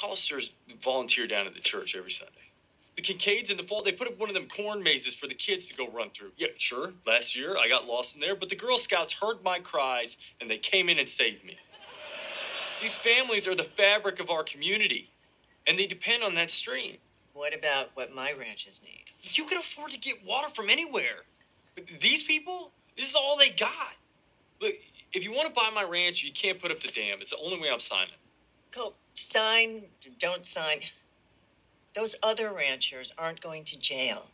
Hollisters volunteer down at the church every Sunday. The Kincaids in the fall, they put up one of them corn mazes for the kids to go run through. Yeah, sure. Last year I got lost in there, but the Girl Scouts heard my cries and they came in and saved me. These families are the fabric of our community, and they depend on that stream. What about what my ranches need? You can afford to get water from anywhere. But these people, this is all they got. Look, if you want to buy my ranch, you can't put up the dam. It's the only way I'm signing. Sign, don't sign. Those other ranchers aren't going to jail.